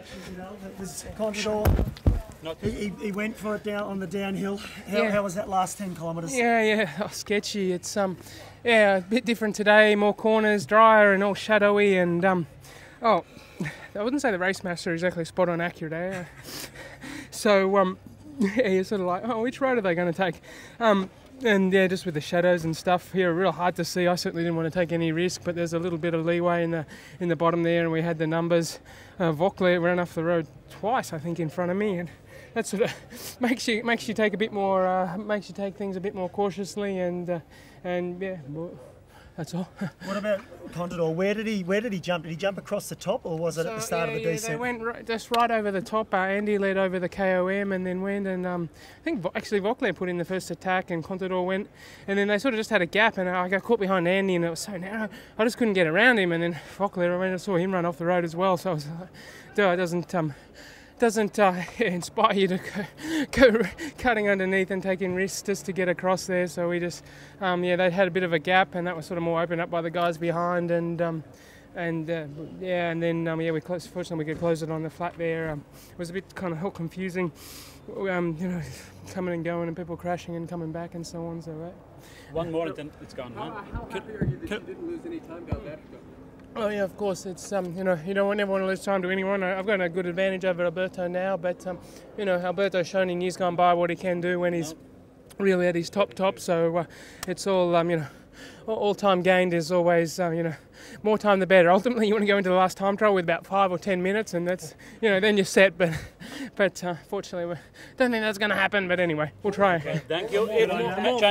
It was Contador. He, he, he went for it down on the downhill. How, Yeah. how was that last 10 kilometres? Yeah, yeah, oh, sketchy. It's um, yeah, a bit different today. More corners, drier, and all shadowy. And um, oh, I wouldn't say the race master is exactly spot on accurate. Eh? so um, yeah, you're sort of like, oh, which road are they going to take? Um, and yeah, just with the shadows and stuff here, real hard to see. I certainly didn't want to take any risk, but there's a little bit of leeway in the in the bottom there, and we had the numbers. Uh, Voeckler ran off the road twice, I think, in front of me, and that sort of makes you makes you take a bit more, uh, makes you take things a bit more cautiously, and uh, and yeah, that's all. What about Contador? Where did he where did he jump? Did he jump across the top or was it at the start yeah, of the yeah, descent? They went right, just right over the top. Uh, Andy led over the KOM and then went and um, I think Vo- actually Voeckler put in the first attack and Contador went and then they sort of just had a gap and I got caught behind Andy and it was so narrow I just couldn't get around him and then Voeckler I mean I saw him run off the road as well so I was like, no, it doesn't um, doesn't uh, inspire you to go, go cutting underneath and taking risks just to get across there. So we just, um, yeah, they had a bit of a gap, and that was sort of more opened up by the guys behind, and um, and uh, yeah, and then um, yeah, we closed. Fortunately, we could close it on the flat there. Um, it was a bit kind of confusing, um, you know, coming and going, and people crashing and coming back and so on. So. Uh, One more and then it's gone, man. Could- could- Oh yeah, of course. It's um, you know, you don't never want to lose time to anyone. I've got a good advantage over Alberto now, but um, you know, Alberto's shown in years gone by what he can do when he's really at his top top. So uh, it's all um, you know, all, time gained is always um, you know, more time the better. Ultimately, you want to go into the last time trial with about five or ten minutes, and that's you know, then you're set. But but uh, fortunately, we don't think that's going to happen. But anyway, we'll try. Okay, Thank you.